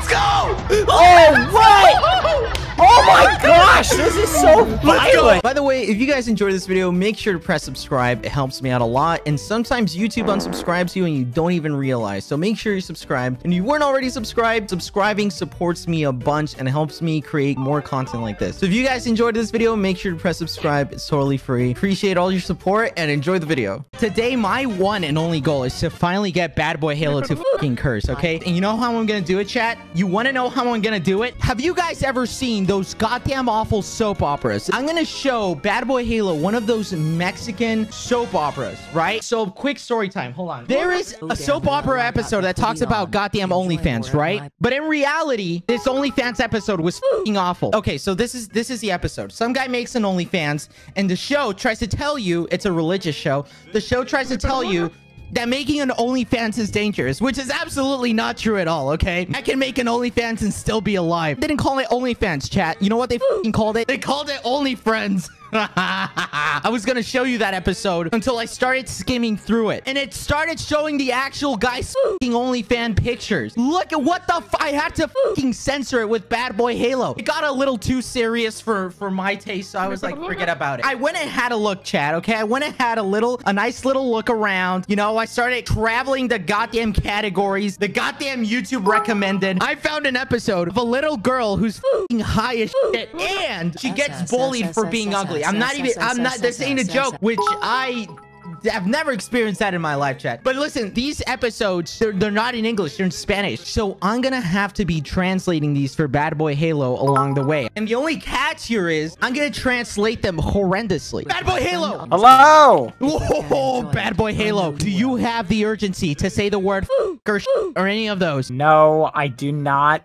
Let's go! Oh, what? Oh my oh gosh, this is so violent. By the way, if you guys enjoyed this video, make sure to press subscribe. It helps me out a lot. And sometimes YouTube unsubscribes you and you don't even realize. So make sure you're subscribed. And if you weren't already subscribed, subscribing supports me a bunch and helps me create more content like this. So if you guys enjoyed this video, make sure to press subscribe. It's totally free. Appreciate all your support and enjoy the video. Today, my one and only goal is to finally get Bad Boy Halo to fucking curse, okay? And you know how I'm gonna do it, chat? You wanna know how I'm gonna do it? Have you guys ever seen those goddamn awful soap operas? I'm gonna show Bad Boy Halo one of those Mexican soap operas, right? So quick story time. Hold on. There is a soap opera episode that talks about goddamn OnlyFans, right? But in reality, this OnlyFans episode was awful. Okay, so this is this is the episode. Some guy makes an OnlyFans, and the show tries to tell you it's a religious show. The show tries to tell you that making an OnlyFans is dangerous, which is absolutely not true at all, okay? I can make an OnlyFans and still be alive. They didn't call it OnlyFans, chat. You know what they called it? They called it OnlyFriends. I was gonna show you that episode until I started skimming through it. And it started showing the actual guy's fucking OnlyFan pictures. Look at what the f- I had to fucking censor it with Bad Boy Halo. It got a little too serious for, for my taste, so I was like, forget about it. I went and had a look, Chad, okay? I went and had a little, a nice little look around. You know, I started traveling the goddamn categories, the goddamn YouTube recommended. I found an episode of a little girl who's fucking high as shit, and she gets bullied for being ugly. I'm not even, I'm not, this ain't a joke, which I I've never experienced that in my life chat. But listen, these episodes, they're, they're not in English, they're in Spanish. So I'm gonna have to be translating these for Bad Boy Halo along the way. And the only catch here is I'm gonna translate them horrendously. Bad Boy Halo! Hello. Whoa, Bad Boy Halo. Do you have the urgency to say the word or, or any of those? No, I do not.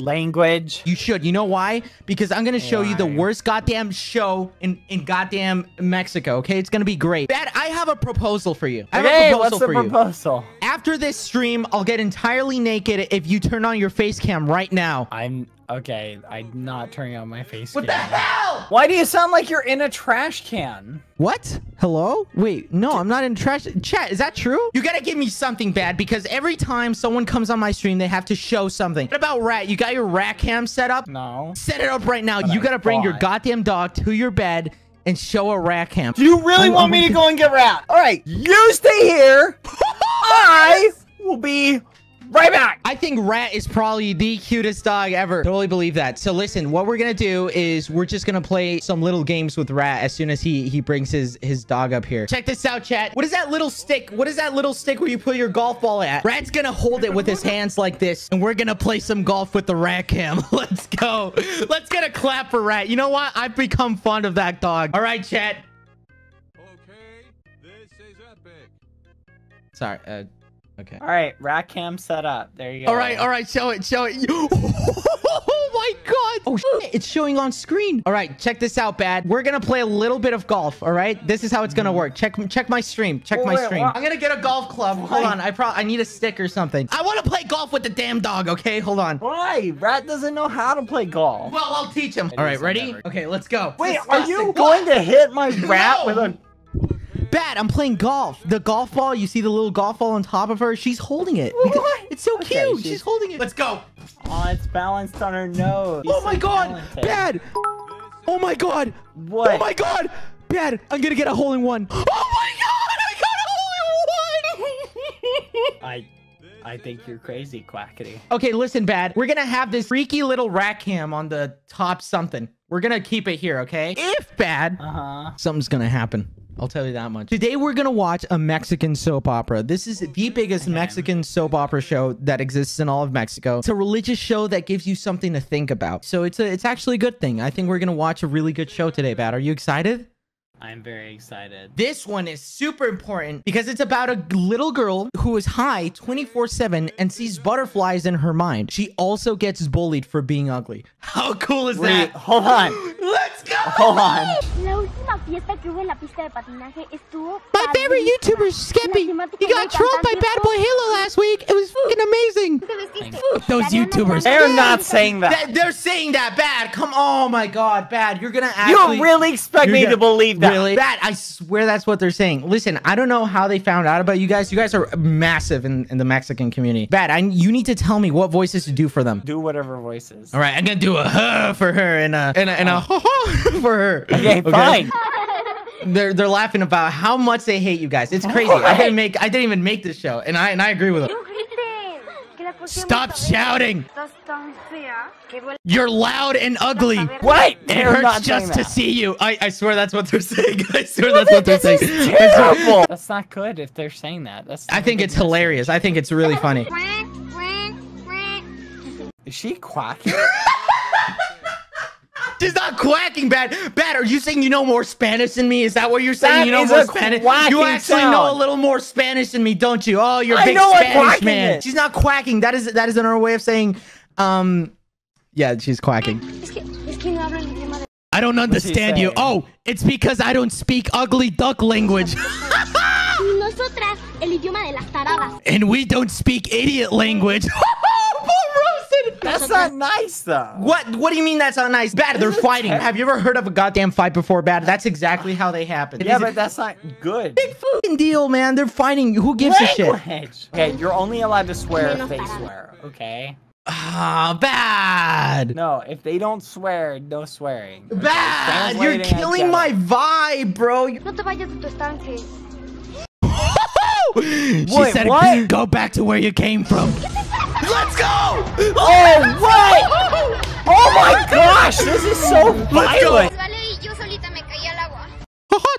Language. You should. You know why? Because I'm gonna show you the worst goddamn show in in goddamn Mexico. Okay, it's gonna be great. Bad. I have a proposal for you. I have Okay, a what's proposal the for you. proposal? After this stream, I'll get entirely naked if you turn on your face cam right now. I'm okay. I'm not turning on my face. What the hell? Why do you sound like you're in a trash can? What? Hello? Wait, no, I'm not in trash. Chat, is that true? You gotta give me something bad because every time someone comes on my stream, they have to show something. What about Rat? You got your Rat cam set up? No. Set it up right now. But you I gotta bring your goddamn dog to your bed and show a Rat cam. Do you really I'm- want I'm me to gonna- go and get rat? All right, you stay here. I will be right back. I think Rat is probably the cutest dog ever. Totally believe that. So listen, what we're gonna do is we're just gonna play some little games with Rat as soon as he he brings his his dog up here. Check this out, chat. What is that little stick? What is that little stick where you put your golf ball at? Rat's gonna hold it with his hands like this, and we're gonna play some golf with the Rat cam. Let's go. Let's get a clap for Rat. You know what? I've become fond of that dog. All right, chat. Okay, this is epic. Sorry. Uh, okay. All right, rat cam set up. There you go. All right, all right, show it, show it. Oh my god! Oh shit, it's showing on screen. All right, check this out, bad. We're gonna play a little bit of golf. All right, this is how it's gonna mm-hmm. work. Check, check my stream. Check my stream. what? I'm gonna get a golf club. Hold on, I pro, I need a stick or something. I want to play golf with the damn dog. Okay, hold on. Why? Rat doesn't know how to play golf. Well, I'll teach him. All right, ready? Okay, let's go. Wait, are you Disgusting. going to hit my rat No. with a? Bad. I'm playing golf. The golf ball. You see the little golf ball on top of her? She's holding it. What? It's so Okay, cute. she's- She's holding it. Let's go. Oh, it's balanced on her nose. Oh my So god, bad. Oh my god. What? Oh my god! Bad! I'm gonna get a hole in one. Oh my god! I got a hole in one! I, I think you're crazy, Quackity. okay, listen, Bad. We're gonna have this freaky little rat cam on the top something. We're gonna keep it here, okay? If Bad, Uh huh. something's gonna happen. I'll tell you that much. Today we're gonna watch a Mexican soap opera. This is oh, the biggest Mexican soap opera show that exists in all of Mexico. It's a religious show that gives you something to think about. So it's a, it's actually a good thing. I think we're gonna watch a really good show today, Bad. Are you excited? I'm very excited. This one is super important because it's about a little girl who is high 24 7 and sees butterflies in her mind. She also gets bullied for being ugly. How cool is Wait, that? hold on. Let's go! Hold on. La última fiesta que hubo en la pista de patinaje estuvo My favorite. YouTuber, Skippy. La He got del trolled by Bad Boy Halo last week. It was fucking amazing. Those YouTubers. They're not saying that. They're saying that bad. Come oh my god, bad. You're gonna You actually really expect you're me gonna- to believe that? Really? Bad. I swear that's what they're saying. Listen, I don't know how they found out about you guys. You guys are massive in, in the Mexican community. Bad. I you need to tell me what voices to do for them. Do whatever voices. All right, I'm gonna do a huh for her and a and a, and a um, ha ha for her. Okay, fine. They're they're laughing about how much they hate you guys. It's crazy. I didn't make I didn't even make this show, and I and I agree with them. ¡No griten! Que la próxima Stop shouting. Estás tan fea que vuelve You're loud and ugly. What? It hurts not just to see you. I, I swear that's what they're saying. I swear that's what they're saying. This is I, swear- terrible. That's not good if they're saying that. That's. I think it's message. hilarious. I think it's really funny. Is she quacking? She's not quacking, bad. Bad. Are you saying you know more Spanish than me? Is that what you're saying? That you know is more a Spanish. quacking You actually know a little more Spanish than me, don't you? Oh, you're a big know what Spanish quacking man. is. She's not quacking. That is that is another way of saying, um, yeah, she's quacking. Es que, es que no hablo el idioma de I don't understand you. Oh, it's because I don't speak ugly duck language. Y nosotras el idioma de las taradas. and we don't speak idiot language. That's not nice though. What? What do you mean that's not nice? Bad. They're fighting. Have you ever heard of a goddamn fight before? Bad. That's exactly how they happen. Yeah, It's a but that's not good. big fucking deal, man. They're fighting. Who gives a shit? Language. Okay, you're only allowed to swear if they swear. Okay. Ah, bad. No, if they don't swear, no swearing. Bad. You're killing my vibe, bro. You- No te vayas de tu estanque. she Wait, said, what? "Go back to where you came from." Let's go. Oh, what? Oh my gosh, this is so violent. Vale, y yo solita me caí al agua.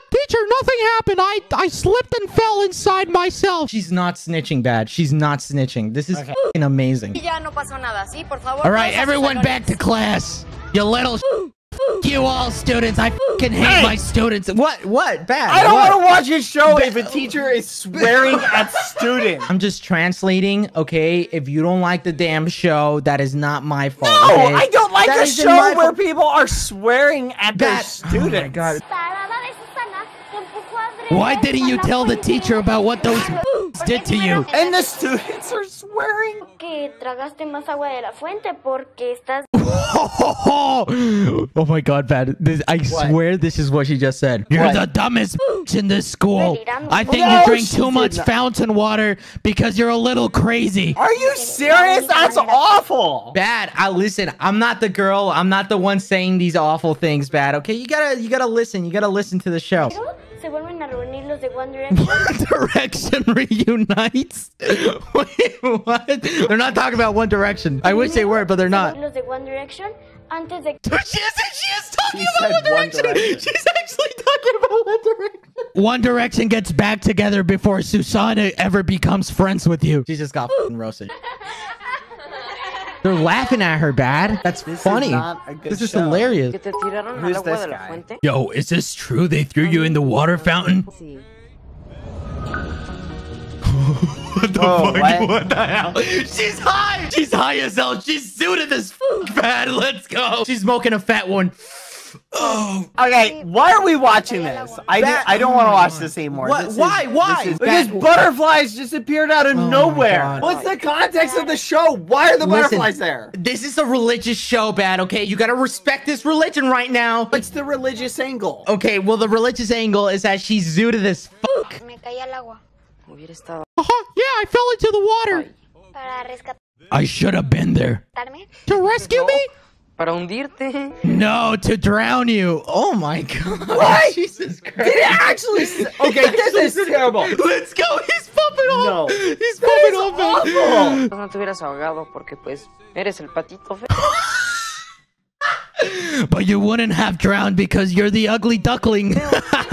Teacher, nothing happened. I I slipped and fell inside myself. She's not snitching, bad. She's not snitching. This is Okay. amazing. Ya no pasó nada, ¿sí? Por favor. All right, todos a sus everyone back to class. You little. you all students. I can hate Hey! my students. What? What? Bad. I don't want to watch a show if a teacher is swearing at students. I'm just translating, okay? If you don't like the damn show, that is not my fault. No, okay? I don't like That a show where people are swearing at their That- students. Oh my god. Tarada de Susana empujó a Adriana Why didn't you tell the teacher about what those did to you? And the students are swearing. Que tragaste más agua de la fuente porque estás oh my god, bad. This, I swear this is what she just said. You're What? the dumbest in this school. I think No, you drink too much not. fountain water because you're a little crazy. Are you serious? That's awful. Bad. I listen. I'm not the girl. I'm not the one saying these awful things. Bad. Okay, you gotta you gotta listen. You gotta listen to the show. Se vuelven a reunir los de One Direction. Direction reunites. Wait, what? They're not talking about One Direction. I wish they were, but they're not. Los de One Direction antes de She is, she is talking She about One said One Direction. Direction. She's actually talking about One Direction. One Direction gets back together before Susana ever becomes friends with you. She just got f***ing roasted. They're laughing at her, bad. That's This funny. not a good This is show. hilarious. Que te tiraron Who's this guy? Yo, is this true? They threw you in the water fountain? What the oh, Whoa, what? What the hell? She's high. She's high as hell. She's suited this f- bad. Let's go. She's smoking a fat one. Oh. Okay, why are we watching this? I, That- I don't oh want to watch God. this anymore. What- This is- why? Why? this is- That- because butterflies just appeared out of Oh nowhere. What's the context of the show? Why are the Listen. butterflies there? This is a religious show, bad. Okay, you gotta respect this religion right now. What's the religious angle? Okay, well the religious angle is that she's zoo to this fuck. me caí al agua Hubiera estado. Uh-huh. Yeah, I fell into the water. I should have been there. To rescue me? Para hundirte. No, to drown you. Oh my god. What? Jesus Christ. Did it actually? Okay, this is terrible. Let's go. He's pumping off. No. He's That pumping is off. man. awful. No te hubieras ahogado porque pues eres el patito feo. But you wouldn't have drowned because you're the ugly duckling.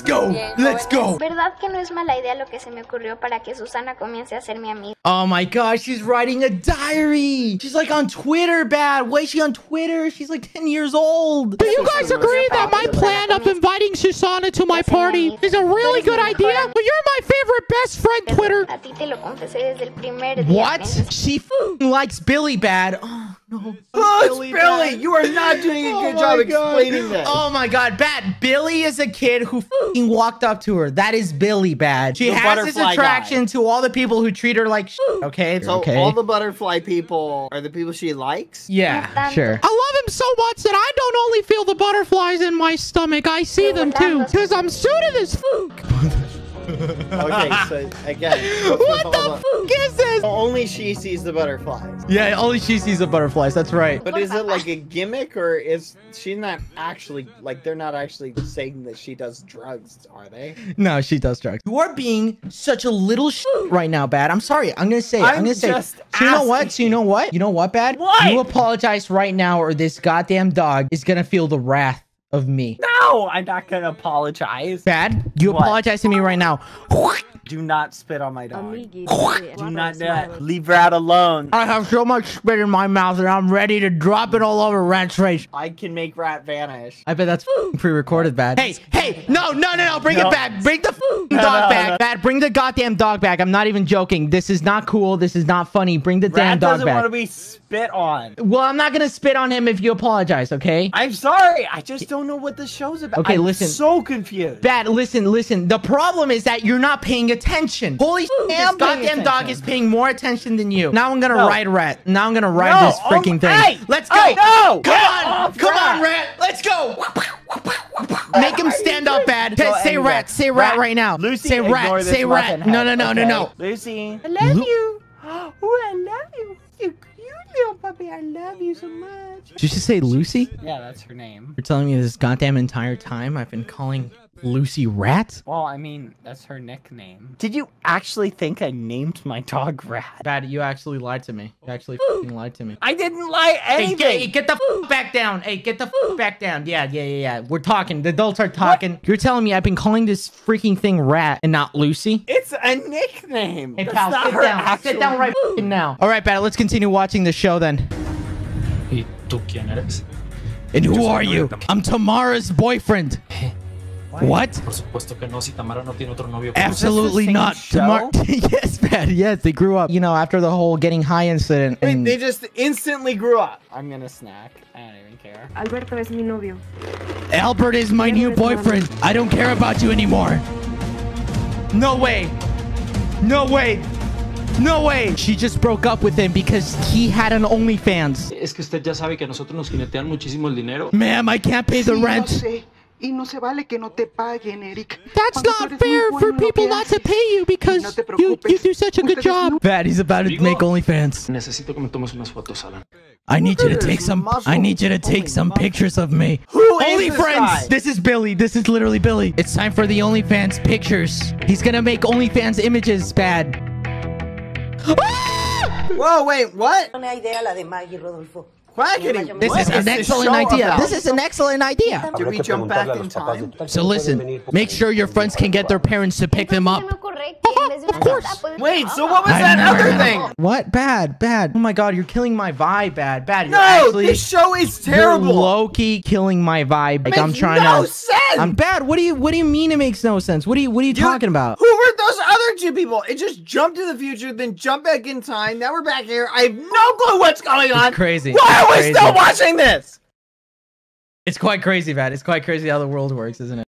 So mean. Let's go. Let's go. ¿Verdad que no es mala idea lo que se me ocurrió para que Susana comience a ser mi amiga? Oh my gosh, she's writing a diary. She's like on Twitter, bad. Why is she on Twitter? She's like 10 years old. Do you guys agree that my plan of inviting Susana to my party is a really good idea? Well, you're my favorite best friend, Twitter. A ti te lo confesé desde el primer día. What? princesa. She f***ing likes Billy bad. Oh, no Oh, it's oh, Billy. You are not doing a Oh good my job God. explaining this. Oh my god, Bad. Billy is a kid who fing walked up to her. That is Billy, Bad. She The has this attraction guy. to all the people who treat her like shit, okay? So okay. all the butterfly people are the people she likes? yeah, sure. I love him so much that I don't only feel the butterflies in my stomach, I see them too. Because I'm suited as f- Okay, so again. What the on. f is this? Only she sees the butterflies. Yeah, only she sees the butterflies. That's right. But is it like a gimmick or is she not actually like they're not actually saying that she does drugs, are they? No, she does drugs. You are being such a little shit right now, Bad. I'm sorry. I'm gonna say it. I'm, I'm gonna say it. So you know what? So you know what? You know what, Bad? What? You apologize right now or this goddamn dog is gonna feel the wrath of me. No, I'm not gonna apologize. Bad, you What? apologize to me right now. Do not spit on my dog. Amiguis, Do not do it. Leave Rat alone. I have so much spit in my mouth and I'm ready to drop it all over Rat's face. I can make Rat vanish. I bet that's pre-recorded, Bad. Hey, hey, no, no, no, no, bring No. it back. Bring the f***ing No, dog no, back. no. Bad, bring the goddamn dog back. I'm not even joking. This is not cool. This is not funny. Bring the damn dog back. Rat dog doesn't want to be spit on. Well, I'm not gonna spit on him if you apologize, okay? I'm sorry. I just don't know what the show's about. Okay, I'm listen. so confused. Bad, listen, listen. The problem is that you're not paying attention. Holy shit, this am paying goddamn dog is paying more attention than you. Now I'm gonna No. ride Rat. Now I'm gonna ride No, this oh freaking my- thing. hey, Let's oh, go. hey, no, Come get on. off Come on, Rat. Rat. Let's go. Make him stand up, Bad. Go say anywhere. Rat. Say Rat right now. Lucy, say ignore Rat. this Say Rat. No, no, no, no, okay? no. Lucy. I love you. Oh, I love you. You cute little puppy. I love you so much. Did you just say Lucy? Yeah, that's her name. You're telling me this goddamn entire time I've been calling Lucy Rat? Well, I mean, that's her nickname. Did you actually think I named my dog Rat? Bad, you actually lied to me. You actually f***ing lied to me. I didn't lie anything. get, hey, get the f- back down. Hey, get the back down. Yeah, yeah, yeah, yeah. We're talking. The adults are talking. You're telling me I've been calling this freaking thing Rat and not Lucy? It's a nickname. Hey, pal, not sit her down. actual- Sit down right now. All right, Bad, let's continue watching the show then. ¿Y tú quién eres? And who are you? de I'm Tamara's boyfriend. What? Por supuesto que no, si Tamara no tiene otro novio. Absolutely not. show? Tamara. yes, Bad. Yes, they grew up. You know, after the whole getting high incident. Wait, And they just instantly grew up. I'm gonna snack. I don't even care. Alberto es mi novio. Albert is my new boyfriend. I don't care about you anymore. No way. No way. No way. She just broke up with him because he had an OnlyFans. Es que usted ya sabe que nosotros nos jinetean muchísimo el dinero. Ma'am, I can't pay the Sí, lo rent. Sé. Y no se vale que no te paguen, Eric. That's Cuando not fair bueno for en lo que people not to pay you because No you, you do such a good job. no- Bad, he's about to make OnlyFans. Necesito que me tomes unas fotos, Alan. I need you to take some. I need you to take some pictures of me. Who is Only this friends. guy? This is Billy. This is literally Billy. It's time for the OnlyFans pictures. He's gonna make OnlyFans images. Bad. Whoa, wait, what? Buena idea la de Maggie Rodolfo. Quackity. This What is an excellent show idea. about? This is an excellent idea. Did we jump back in time? So listen, make sure your friends can get their parents to pick them up. Of course. Wait, so what was I that other had- thing? What? Bad, bad. Oh my god, you're killing my vibe, bad, bad. You're No, actually, this show is You're terrible. low-key killing my vibe. Like Makes I'm trying no to. sense. I'm bad. What do you What do you mean it makes no sense? What are you What are you Dude, talking about? Who were two people? It just jumped to the future, then jumped back in time. Now we're back here. I have no clue what's going on. crazy. Why are we It's still watching this? It's quite crazy, bad. It's quite crazy how the world works, isn't it?